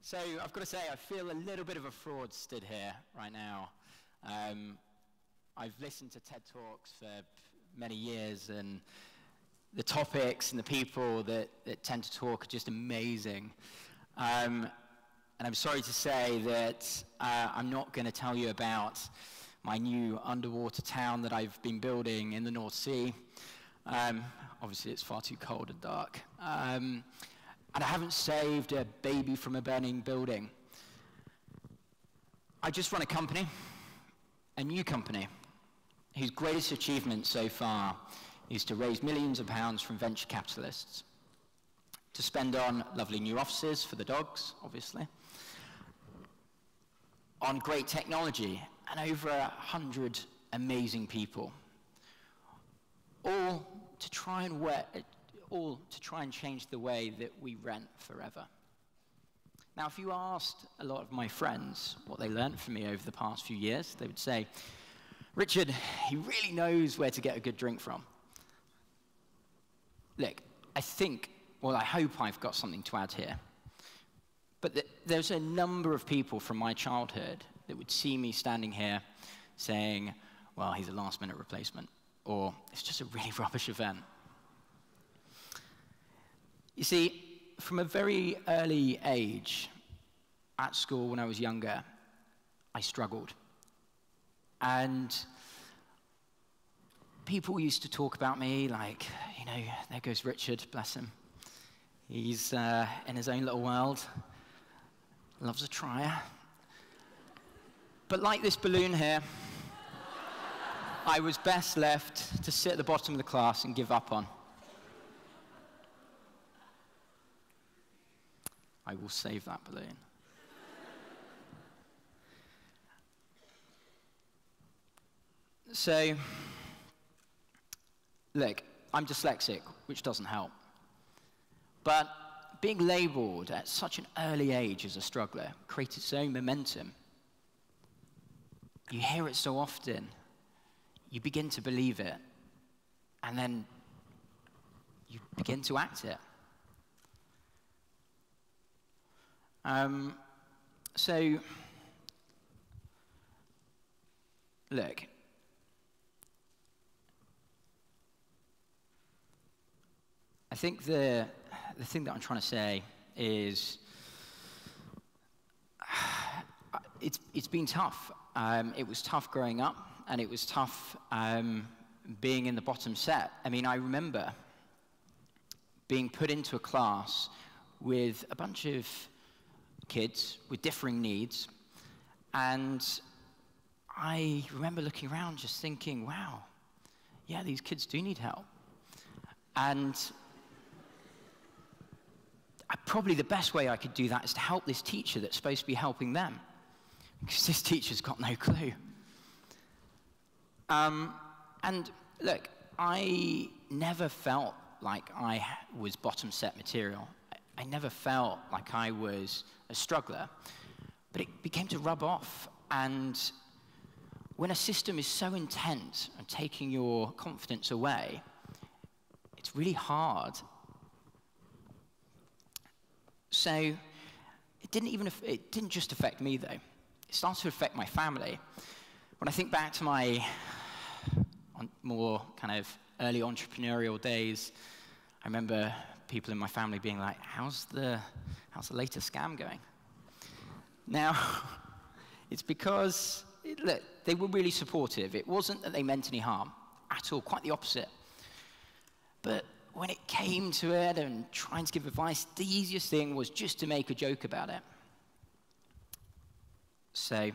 so I've got to say, I feel a little bit of a fraud stood here right now. Um, I've listened to TED Talks for many years, and the topics and the people that, that tend to talk are just amazing. Um, and I'm sorry to say that uh, I'm not going to tell you about my new underwater town that I've been building in the North Sea. Um, obviously, it's far too cold and dark. Um, and I haven't saved a baby from a burning building. I just run a company, a new company, whose greatest achievement so far is to raise millions of pounds from venture capitalists, to spend on lovely new offices for the dogs, obviously, on great technology, and over a hundred amazing people, all to try and all to try and change the way that we rent forever. Now, if you asked a lot of my friends what they learned from me over the past few years, they would say, Richard, he really knows where to get a good drink from. Look, I think, well, I hope I've got something to add here. But th there's a number of people from my childhood that would see me standing here saying, well, he's a last minute replacement, or it's just a really rubbish event. You see, from a very early age, at school when I was younger, I struggled. And people used to talk about me like, you know, there goes Richard, bless him. He's uh, in his own little world, loves a trier. But like this balloon here, I was best left to sit at the bottom of the class and give up on. I will save that balloon. So, look, I'm dyslexic, which doesn't help. But being labeled at such an early age as a struggler created its own momentum. You hear it so often, you begin to believe it, and then you begin to act it. Um, so, look, I think the, the thing that I'm trying to say is it's, it's been tough. Um, it was tough growing up, and it was tough um, being in the bottom set. I mean, I remember being put into a class with a bunch of kids with differing needs. And I remember looking around just thinking, wow, yeah, these kids do need help. And probably the best way I could do that is to help this teacher that's supposed to be helping them. Because this teacher's got no clue. Um, and look, I never felt like I was bottom set material. I never felt like I was a struggler, but it began to rub off. And when a system is so intent on taking your confidence away, it's really hard. So it didn't even it didn't just affect me though. It started to affect my family. When I think back to my more kind of early entrepreneurial days, I remember people in my family being like, how's the, how's the latest scam going? Now, it's because, look, they were really supportive. It wasn't that they meant any harm at all, quite the opposite. But when it came to it and trying to give advice, the easiest thing was just to make a joke about it. So,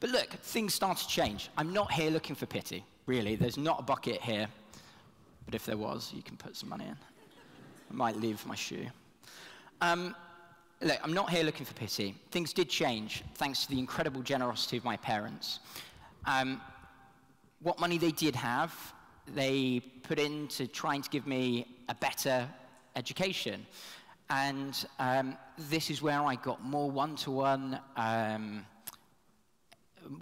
but look, things start to change. I'm not here looking for pity, really. There's not a bucket here. But if there was, you can put some money in. I might leave my shoe. Um, look, I'm not here looking for pity. Things did change thanks to the incredible generosity of my parents. Um, what money they did have, they put into trying to give me a better education. And um, this is where I got more one-to-one, um,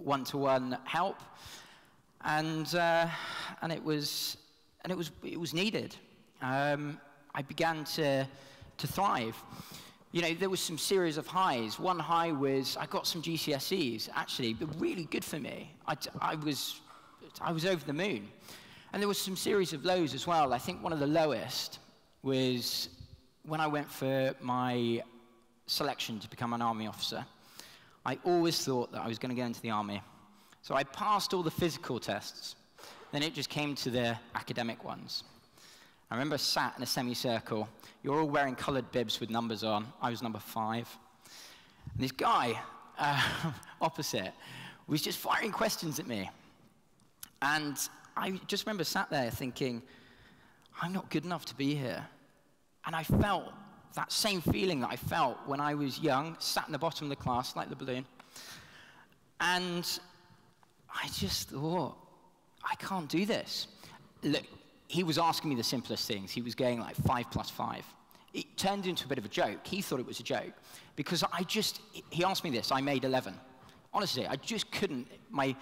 one-to-one help, and uh, and it was and it was it was needed. Um, I began to to thrive. You know, there was some series of highs. One high was I got some GCSEs, actually, but really good for me. I, I, was, I was over the moon. And there was some series of lows as well. I think one of the lowest was when I went for my selection to become an army officer. I always thought that I was going to go into the army. So I passed all the physical tests. Then it just came to the academic ones. I remember sat in a semicircle. You're all wearing colored bibs with numbers on. I was number five. And this guy uh, opposite was just firing questions at me. And I just remember sat there thinking, I'm not good enough to be here. And I felt that same feeling that I felt when I was young, sat in the bottom of the class like the balloon. And I just thought, I can't do this. Look, he was asking me the simplest things. He was going like five plus five. It turned into a bit of a joke. He thought it was a joke because I just, he asked me this, I made 11. Honestly, I just couldn't, my,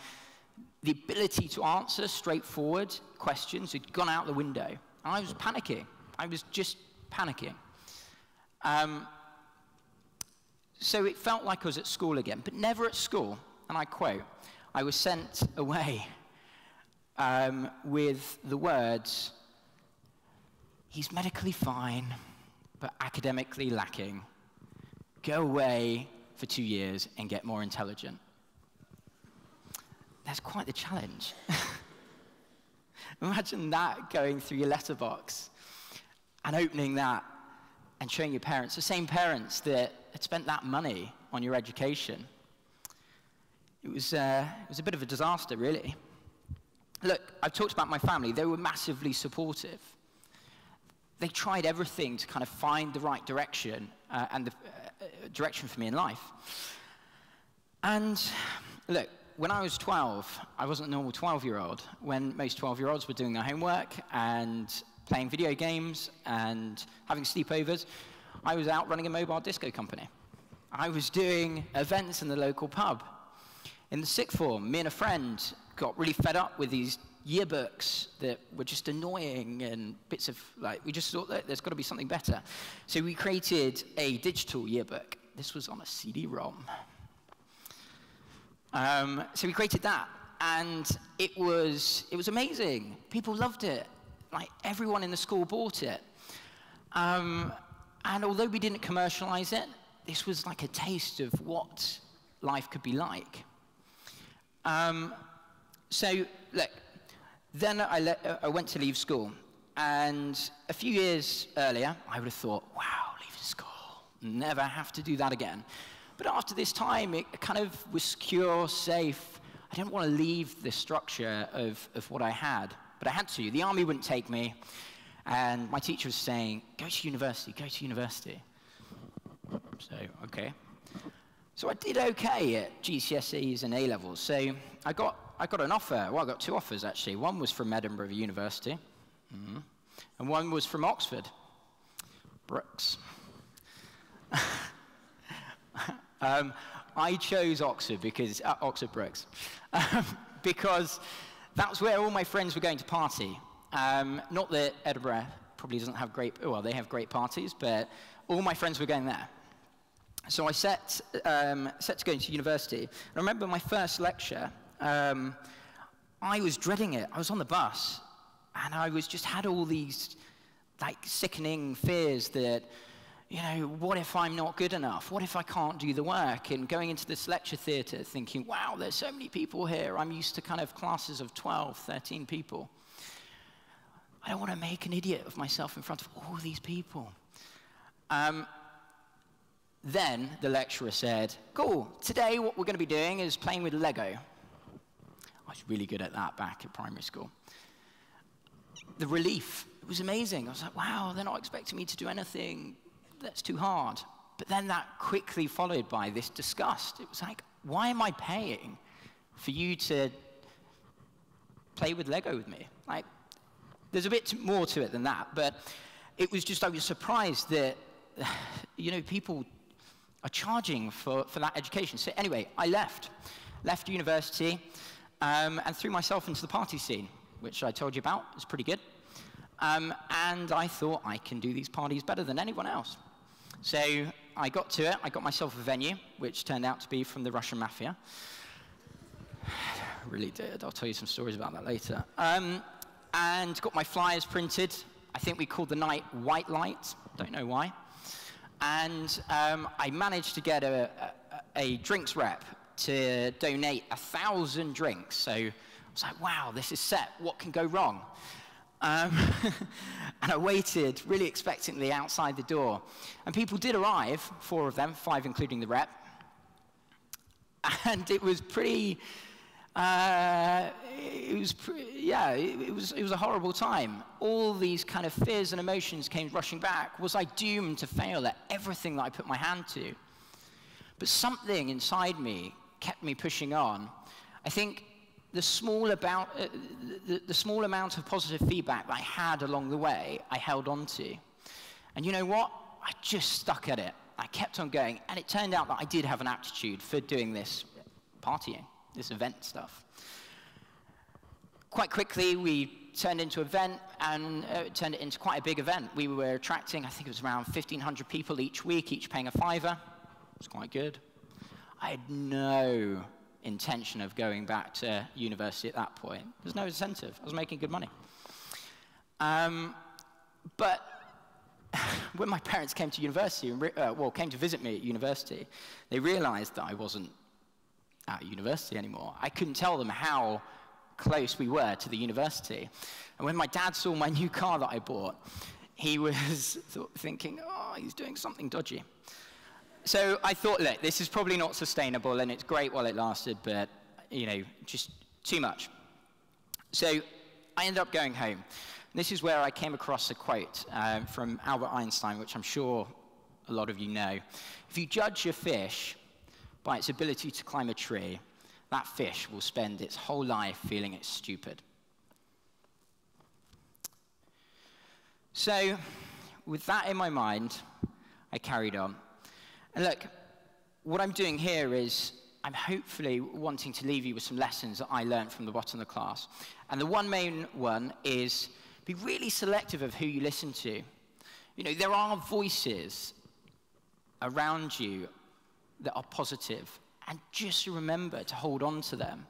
the ability to answer straightforward questions had gone out the window. And I was panicking. I was just panicking. Um, so it felt like I was at school again, but never at school. And I quote, I was sent away um, with the words, he's medically fine, but academically lacking. Go away for two years and get more intelligent. That's quite the challenge. Imagine that going through your letterbox and opening that and showing your parents, the same parents that had spent that money on your education. It was, uh, it was a bit of a disaster, really. Look, I've talked about my family. They were massively supportive. They tried everything to kind of find the right direction uh, and the uh, direction for me in life. And look, when I was 12, I wasn't a normal 12 year old. When most 12 year olds were doing their homework and playing video games and having sleepovers, I was out running a mobile disco company. I was doing events in the local pub. In the sixth form, me and a friend got really fed up with these yearbooks that were just annoying and bits of like we just thought that there's got to be something better. So we created a digital yearbook. This was on a cd-rom. Um, so we created that and it was it was amazing. People loved it. Like everyone in the school bought it. Um, and although we didn't commercialize it this was like a taste of what life could be like. Um, so, look, then I, let, uh, I went to leave school. And a few years earlier, I would have thought, wow, leaving school, never have to do that again. But after this time, it kind of was secure, safe. I didn't want to leave the structure of, of what I had, but I had to. The army wouldn't take me, and my teacher was saying, go to university, go to university. So, okay. So I did okay at GCSEs and A levels. So I got I got an offer. Well, I got two offers actually. One was from Edinburgh University, mm-hmm. and one was from Oxford. Brookes. um, I chose Oxford because uh, Oxford Brookes um, because that's where all my friends were going to party. Um, not that Edinburgh probably doesn't have great. Well, they have great parties, but all my friends were going there. So I set, um, set to go into university. I remember my first lecture um, I was dreading it. I was on the bus, and I was just had all these like sickening fears that, you know, what if I'm not good enough? What if I can't do the work? And going into this lecture theatre thinking, wow, there's so many people here. I'm used to kind of classes of 12, 13 people. I don't want to make an idiot of myself in front of all these people. Um, then the lecturer said, Cool, today what we're going to be doing is playing with Lego was really good at that back at primary school. The relief, it was amazing. I was like, wow, they're not expecting me to do anything that's too hard. But then that quickly followed by this disgust. It was like, why am I paying for you to play with Lego with me? Like, there's a bit more to it than that, but it was just, I was surprised that, you know, people are charging for, for that education. So anyway, I left, left university um, and threw myself into the party scene, which I told you about. It's pretty good. Um, and I thought I can do these parties better than anyone else. So I got to it. I got myself a venue, which turned out to be from the Russian mafia. really did. I'll tell you some stories about that later. Um, and got my flyers printed. I think we called the night White Light. Don't know why. And um, I managed to get a, a, a drinks rep to donate a thousand drinks. So I was like, wow, this is set. What can go wrong? Um, and I waited really expectantly outside the door. And people did arrive, four of them, five including the rep. And it was pretty, uh, it was, yeah, it, it, was, it was a horrible time. All these kind of fears and emotions came rushing back. Was I doomed to fail at everything that I put my hand to? But something inside me kept me pushing on. I think the small, about, uh, the, the small amount of positive feedback that I had along the way, I held on to. And you know what? I just stuck at it. I kept on going. And it turned out that I did have an aptitude for doing this partying, this event stuff. Quite quickly, we turned into an event and uh, turned it into quite a big event. We were attracting, I think it was around 1,500 people each week, each paying a fiver. It was quite good. I had no intention of going back to university at that point. There's no incentive. I was making good money. Um, but when my parents came to university, uh, well, came to visit me at university, they realized that I wasn't at university anymore. I couldn't tell them how close we were to the university. And when my dad saw my new car that I bought, he was thinking, oh, he's doing something dodgy. So I thought, look, this is probably not sustainable, and it's great while it lasted, but, you know, just too much. So I ended up going home. This is where I came across a quote um, from Albert Einstein, which I'm sure a lot of you know. If you judge a fish by its ability to climb a tree, that fish will spend its whole life feeling it's stupid. So, with that in my mind, I carried on. And look, what I'm doing here is I'm hopefully wanting to leave you with some lessons that I learned from the bottom of the class. And the one main one is be really selective of who you listen to. You know, there are voices around you that are positive, and just remember to hold on to them.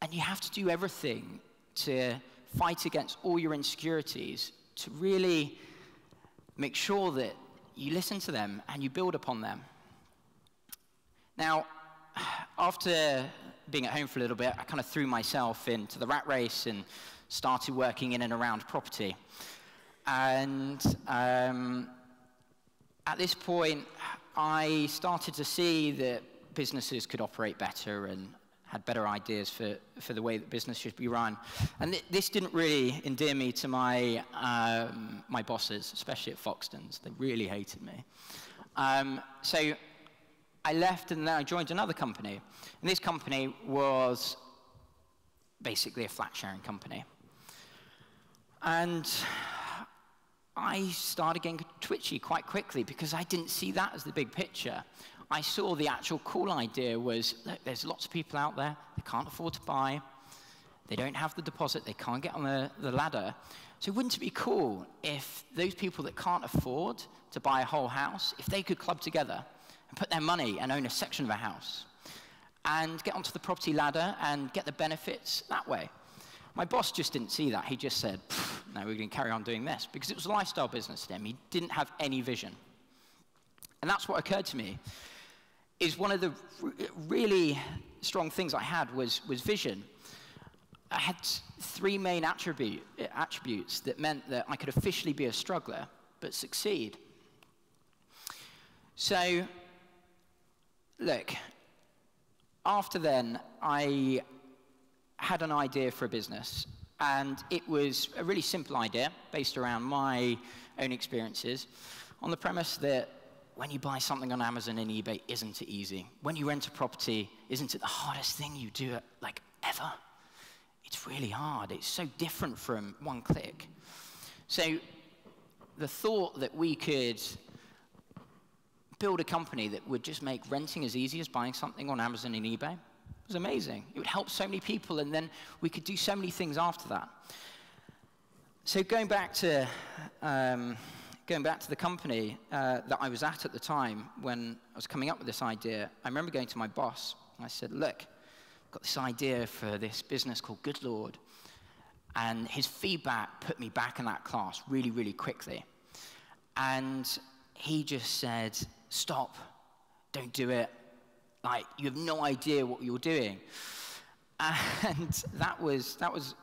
And you have to do everything to fight against all your insecurities to really make sure that you listen to them and you build upon them. Now, after being at home for a little bit, I kind of threw myself into the rat race and started working in and around property. And um, at this point, I started to see that businesses could operate better and had better ideas for, for the way that business should be run. And th this didn't really endear me to my, um, my bosses, especially at Foxtons. They really hated me. Um, so I left and then I joined another company. And this company was basically a flat sharing company. And I started getting twitchy quite quickly because I didn't see that as the big picture. I saw the actual cool idea was, look, there's lots of people out there, they can't afford to buy, they don't have the deposit, they can't get on the, the ladder. So wouldn't it be cool if those people that can't afford to buy a whole house, if they could club together and put their money and own a section of a house and get onto the property ladder and get the benefits that way? My boss just didn't see that. He just said, no, we're going to carry on doing this because it was a lifestyle business to him. He didn't have any vision. And that's what occurred to me is one of the really strong things I had was, was vision. I had three main attribute, attributes that meant that I could officially be a struggler, but succeed. So, look, after then, I had an idea for a business, and it was a really simple idea based around my own experiences on the premise that when you buy something on Amazon and eBay, isn't it easy? When you rent a property, isn't it the hardest thing you do, like, ever? It's really hard. It's so different from one click. So the thought that we could build a company that would just make renting as easy as buying something on Amazon and eBay was amazing. It would help so many people, and then we could do so many things after that. So going back to um, going back to the company uh, that I was at at the time when I was coming up with this idea, I remember going to my boss and I said, Look, I've got this idea for this business called Goodlord. And his feedback put me back in that class really, really quickly. And he just said, Stop, don't do it. Like, you have no idea what you're doing. And that was, that was,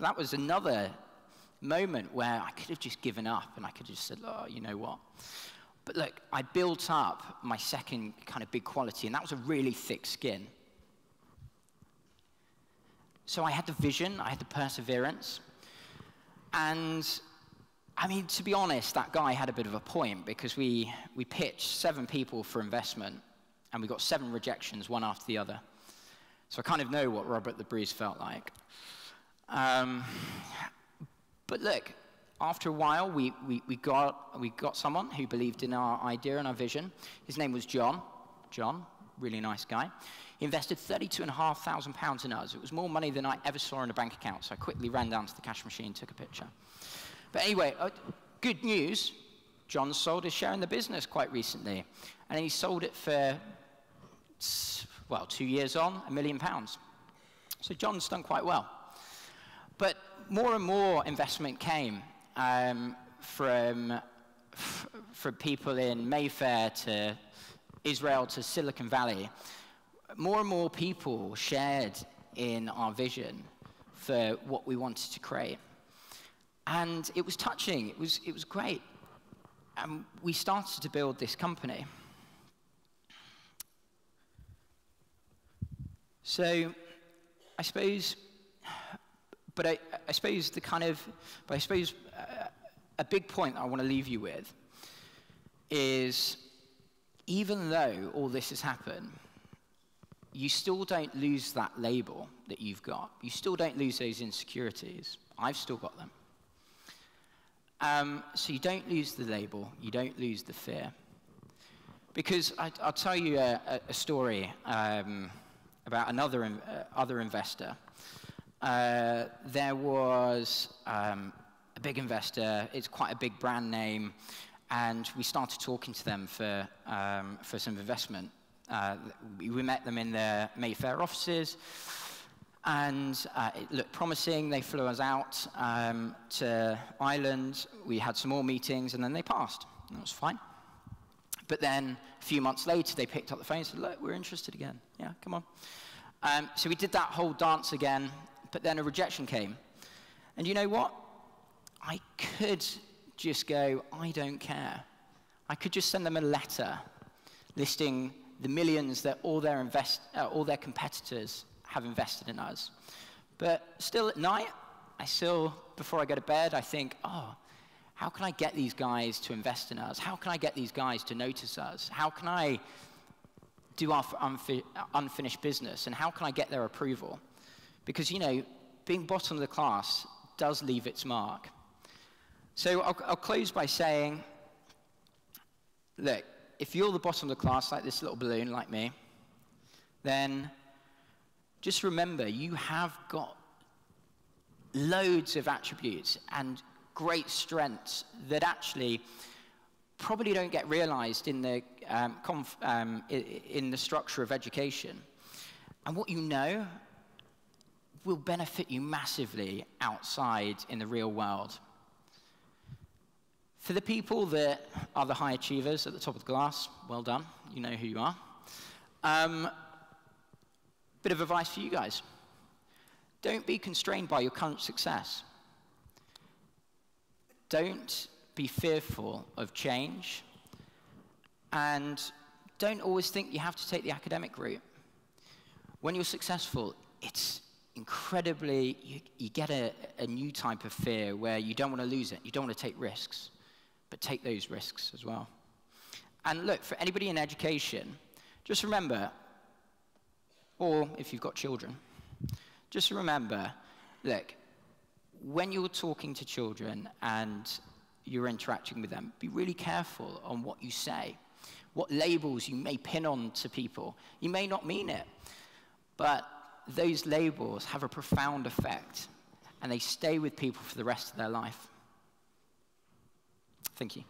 that was another moment where I could have just given up and I could have just said, oh, you know what? But look, I built up my second kind of big quality, and that was a really thick skin. So I had the vision, I had the perseverance, and I mean, to be honest, that guy had a bit of a point because we, we pitched seven people for investment, and we got seven rejections, one after the other. So I kind of know what Robert the Bruce felt like. Um, but look, after a while, we, we, we, got, we got someone who believed in our idea and our vision. His name was John. John, really nice guy. He invested £32,500 in us. It was more money than I ever saw in a bank account, so I quickly ran down to the cash machine and took a picture. But anyway, uh, good news. John sold his share in the business quite recently, and he sold it for, well, two years on, a million pounds. So John's done quite well. More and more investment came um, from, from people in Mayfair to Israel to Silicon Valley. More and more people shared in our vision for what we wanted to create. And it was touching, it was, it was great. And we started to build this company. So I suppose but I, I suppose the kind of, but I suppose uh, a big point I want to leave you with is even though all this has happened, you still don't lose that label that you've got. You still don't lose those insecurities. I've still got them. Um, so you don't lose the label, you don't lose the fear. Because I, will tell you a, a story um, about another uh, other investor uh, there was um, a big investor, it's quite a big brand name, and we started talking to them for, um, for some investment. Uh, we, met them in their Mayfair offices, and uh, it looked promising. They flew us out um, to Ireland. We had some more meetings, and then they passed. That was fine. But then a few months later, they picked up the phone and said, Look, we're interested again. Yeah, come on. Um, so we did that whole dance again, but then a rejection came. And you know what? I could just go, I don't care. I could just send them a letter listing the millions that all their, invest, uh, all their competitors have invested in us. But still at night, I still, before I go to bed, I think, oh, how can I get these guys to invest in us? How can I get these guys to notice us? How can I do our unfi unfinished business? And how can I get their approval? Because, you know, being bottom of the class does leave its mark. So I'll, I'll close by saying, look, if you're the bottom of the class, like this little balloon, like me, then just remember you have got loads of attributes and great strengths that actually probably don't get realized in the, um, um, in the structure of education. And what you know will benefit you massively outside in the real world. For the people that are the high achievers at the top of the glass, well done, you know who you are. Um, bit of advice for you guys. Don't be constrained by your current success. Don't be fearful of change. And don't always think you have to take the academic route. When you're successful, it's incredibly, you, you get a, a new type of fear where you don't want to lose it. You don't want to take risks, but take those risks as well. And look, for anybody in education, just remember, or if you've got children, just remember, look, when you're talking to children and you're interacting with them, be really careful on what you say, what labels you may pin on to people. You may not mean it, but those labels have a profound effect and they stay with people for the rest of their life. Thank you.